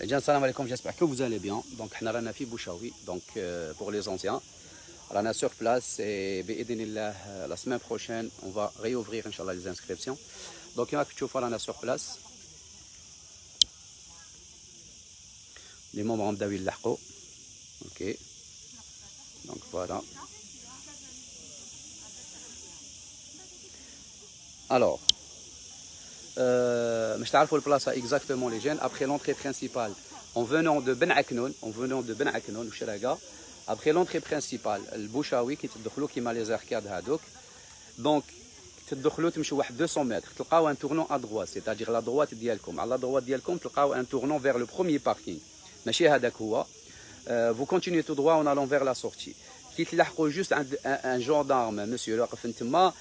Gens, salam j'espère que vous allez bien. Donc, on Bouchaoui, donc euh, pour les anciens. On est sur place et euh, la semaine prochaine, on va réouvrir les inscriptions. Donc, il y a que on sur place. Les membres ont David Lahko. Ok. Donc, voilà. Alors, euh, je تعرفوا البلاصه exactement les jeunes après l'entrée principale en venant de Ben Aknoun en venant de Ben Aknoun وشراقه après l'entrée principale البوشاوي كي تدخلوا كيما لي زاركاد هذوك دونك تدخلوا تمشوا واحد 200 متر تلقاو ان تورنون ا droite c'est-à-dire la droite ديالكم على la droite ديالكم تلقاو ان tournant vers le premier parking ماشي هذاك هو vous continuez tout droit en allant vers la sortie كي تلحقوا juste un gendarme monsieur واقف تما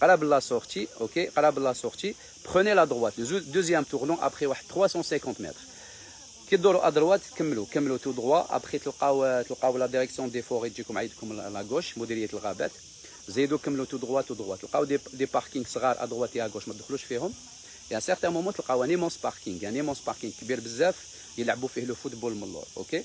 قرب la sortie ok قرب la sortie prenez la droite le deuxième tournant après 350 mètres كي تدوروا à droite كملوا كملوا tout droit après تلقاو تلقاو la direction des forêts تجيكم عيدكم la gauche مديريه الغابات زيدوا كملوا tout droit tout droit تلقاو دي دي باركينغ صغار à droite et à gauche ما تدخلوش فيهم et à certain moment تلقاو ان immense parking un immense parking كبير بزاف يلعبوا فيه لو فوتبول من اللور اوكي